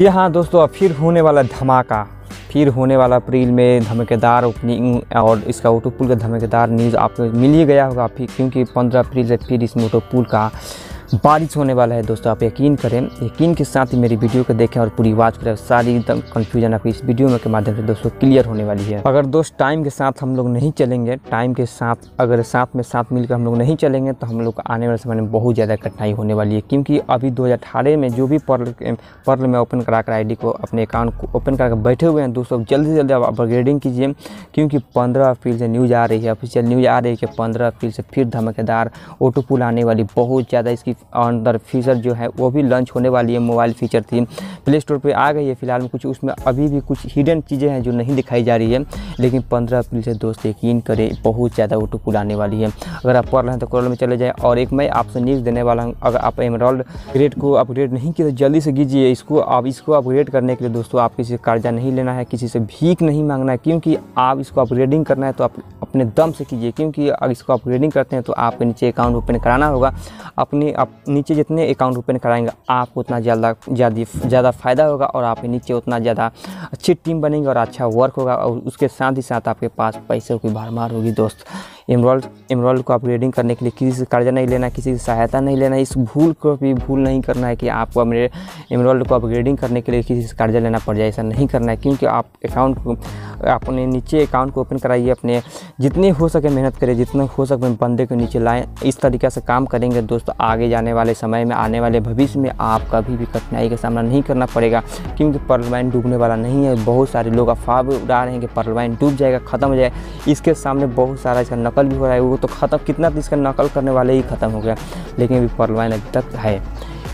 जी हाँ दोस्तों, अब फिर होने वाला धमाका। फिर होने वाला अप्रैल में धमाकेदार ओपनिंग और इसका ऑटो पुल का धमाकेदार न्यूज़ आपको मिल ही गया होगा। फिर क्योंकि पंद्रह अप्रैल से फिर इस ऑटो पुल का बारिश होने वाला है दोस्तों, आप यकीन करें, यकीन के साथ ही मेरी वीडियो को देखें और पूरी आवाज़ करें। सारी एकदम कन्फ्यूज़न आपकी इस वीडियो में के माध्यम से दोस्तों क्लियर होने वाली है। अगर दोस्त टाइम के साथ हम लोग नहीं चलेंगे टाइम के साथ, अगर साथ में साथ मिलकर हम लोग नहीं चलेंगे तो हम लोग आने वाले समय में बहुत ज़्यादा कठिनाई होने वाली है। क्योंकि अभी दो हज़ार अठारह में जो भी पर्ल पर्ल में ओपन करा कर आईडी को, अपने अकाउंट को ओपन करा बैठे हुए हैं दोस्तों जल्दी से जल्दी आप अपग्रेडिंग कीजिए, क्योंकि पंद्रह अप्रैल से न्यूज़ आ रही है। ऑफिशियल न्यूज़ आ रही है कि पंद्रह अप्रैल से फिर धमाकेदार ऑटो पुल आने वाली, बहुत ज़्यादा इसकी अंदर फीचर जो है, वो भी लॉन्च होने वाली है मोबाइल फीचर थी प्ले स्टोर पर आ गई है फ़िलहाल में कुछ, उसमें अभी भी कुछ हिडन चीज़ें हैं जो नहीं दिखाई जा रही है। लेकिन पंद्रह अप्रैल से दोस्त यकीन करें, बहुत ज़्यादा ऑटो पुल आने वाली है। अगर आप पढ़ रहे हैं तो कॉल में चले जाए। और एक मैं आपसे न्यूज़ देने वाला हूँ, अगर आप एमरॉल्ड ग्रेड को अपग्रेड नहीं किए तो जल्दी से कीजिए इसको। आप इसको अपग्रेड करने के लिए दोस्तों, आप किसी कर्जा नहीं लेना है, किसी से भीख नहीं मांगना है, क्योंकि आप इसको अपग्रेडिंग करना है तो आप अपने दम से कीजिए। क्योंकि अगर इसको अपग्रेडिंग करते हैं तो आपके नीचे अकाउंट ओपन कराना होगा। अपनी, आप नीचे जितने अकाउंट ओपन कराएँगे, आपको उतना ज़्यादा ज़्यादा ज़्यादा फ़ायदा होगा और आपके नीचे उतना ज़्यादा अच्छी टीम बनेगी और अच्छा वर्क होगा और उसके साथ ही साथ आपके पास पैसों की भरमार होगी दोस्त। एमरॉल्ड एमरॉल्ड को अपग्रेडिंग करने के लिए किसी से कर्जा नहीं लेना, किसी से सहायता नहीं लेना, इस भूल को भी भूल नहीं करना है कि आपको मेरे एमरॉल्ड को अपग्रेडिंग करने के लिए किसी से कर्जा लेना पड़ जाए, ऐसा नहीं करना है, क्योंकि आप अकाउंट को अपने नीचे अकाउंट को ओपन कराइए अपने जितने हो सके मेहनत करें जितना हो सके बंदे को नीचे लाएँ, इस तरीके से काम करेंगे दोस्तों, आगे जाने वाले समय में, आने वाले भविष्य में आप कभी भी कठिनाई का सामना नहीं करना पड़ेगा, क्योंकि परलवाइन डूबने वाला नहीं है, बहुत सारे लोग अफवाह उड़ा रहे हैं कि परलवाइन डूब जाएगा, ख़त्म हो जाएगा इसके सामने बहुत सारा इसका नकल भी हो रहा है, वो तो ख़त्म, कितना तो इसका नकल करने वाले ही ख़त्म हो गया, लेकिन अभी पर्लवाइन अभी तक है।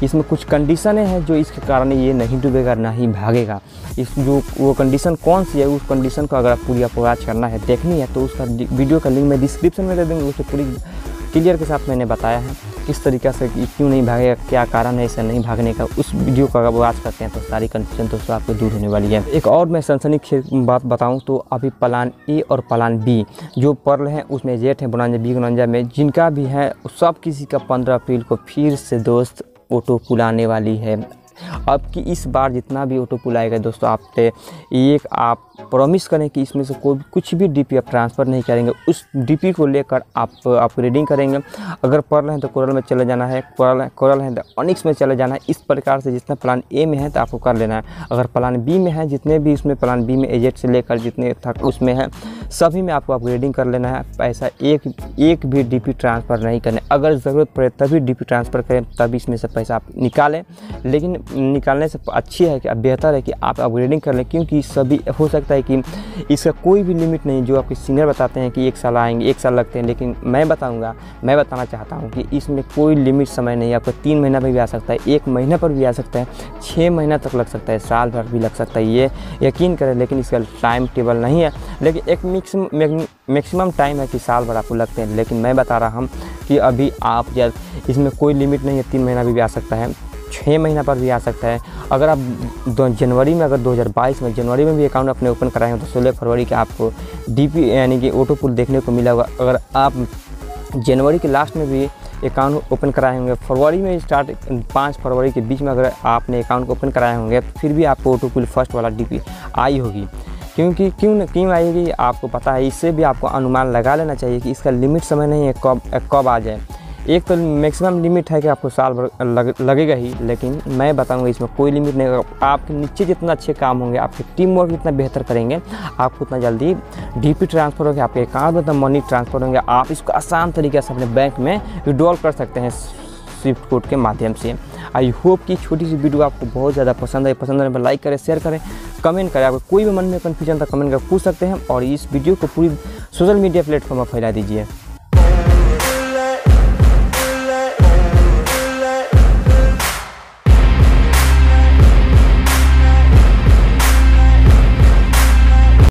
इसमें कुछ कंडीशनें हैं जो इसके कारण ये नहीं डूबेगा, ना ही भागेगा। इस जो, वो कंडीशन कौन सी है, उस कंडीशन को अगर आप पूरी वॉच करना है, देखनी है तो उसका वीडियो का लिंक मैं डिस्क्रिप्शन में दे दूँगी उसे पूरी क्लियर के साथ मैंने बताया है किस तरीके से क्यों नहीं भागेगा क्या कारण है इसे नहीं भागने का, उस वीडियो को अगर वॉच करते हैं तो सारी कंफ्यूजन दोस्तों आपको दूर होने वाली है। एक और मैं सनसनी बात बताऊँ तो अभी प्लान ए और प्लान बी जो पर्ल हैं, उसमें जेट है बुनाजा बी गुनाजा में, जिनका भी है सब किसी का पंद्रह अप्रैल को फिर से दोस्त ऑटो पुल आने वाली है। अब की इस बार जितना भी ऑटो पुल आएगा दोस्तों, आप एक आप प्रॉमिस करें कि इसमें से कोई कुछ भी डी आप ट्रांसफ़र नहीं करेंगे। उस डीपी को लेकर आप अपग्रेडिंग करेंगे। अगर पर्ल हैं तो कोरल में चले जाना है कोरल कोरल है तो ऑनिक्स में चले जाना है। इस प्रकार से जितना प्लान ए में है तो आपको कर लेना है। अगर प्लान बी में है, जितने भी उसमें प्लान बी में एजेट से लेकर जितने तक उसमें है, सभी में आपको अपग्रेडिंग कर लेना है। पैसा एक एक भी डीपी ट्रांसफ़र नहीं करना। अगर ज़रूरत पड़े तभी डीपी ट्रांसफ़र करें, तभी इसमें से पैसा आप निकालें। लेकिन निकालने से अच्छी है कि, बेहतर है कि आप अपग्रेडिंग कर लें, क्योंकि सभी, हो सकता है कि इसका कोई भी लिमिट नहीं, जो आपके सीनियर बताते हैं कि एक साल आएँगे, एक साल लगते हैं, लेकिन मैं बताऊँगा, मैं बताना चाहता हूँ कि इसमें कोई लिमिट समय नहीं, आपको तीन महीना पर भी आ सकता है, एक महीना पर भी आ सकता है छः महीना तक लग सकता है, साल भर भी लग सकता है, ये यकीन करें, लेकिन इसका टाइम टेबल नहीं है। लेकिन एक मिक्सिम मैक्सिमम टाइम है कि साल भर आपको लगते हैं, लेकिन मैं बता रहा हूँ कि अभी आप जब इसमें कोई लिमिट नहीं है, तीन महीना भी आ सकता है। छः महीना पर भी आ सकता है। अगर आप जनवरी में, अगर 2022 में, जनवरी में भी अकाउंट अपने ओपन कराए हैं तो सोलह फरवरी के आपको डीपी यानी कि ऑटो पुल देखने को मिला होगा। अगर आप जनवरी के लास्ट में भी अकाउंट ओपन कराए होंगे, फरवरी में स्टार्ट पाँच फरवरी के बीच में अगर आपने अकाउंट ओपन कराए होंगे तो फिर भी आपको ऑटो पुल फ़र्स्ट वाला डी आई होगी। क्योंकि क्यों क्यों आएगी आपको पता है, इससे भी आपको अनुमान लगा लेना चाहिए कि इसका लिमिट समय नहीं है, कब कब आ जाए। एक तो मैक्सिमम लिमिट है कि आपको साल भर लग, लगेगा ही लेकिन मैं बताऊँगा इसमें कोई लिमिट नहीं आपके नीचे जितना अच्छे काम होंगे आपके टीम वर्क जितना बेहतर करेंगे आपको उतना जल्दी डीपी ट्रांसफ़र होगा आपके अकाउंट में उतना मनी ट्रांसफ़र होंगे आप इसको आसान तरीके से अपने बैंक में विड्रॉल कर सकते हैं स्विफ्ट कोड के माध्यम से। आई होप कि छोटी सी वीडियो आपको बहुत ज़्यादा पसंद है पसंद आने पर लाइक करें शेयर करें कमेंट करें। आपको कोई भी मन में कन्फ्यूज़न था कमेंट कर पूछ सकते हैं और इस वीडियो को पूरी सोशल मीडिया प्लेटफॉर्म पर फैला दीजिए।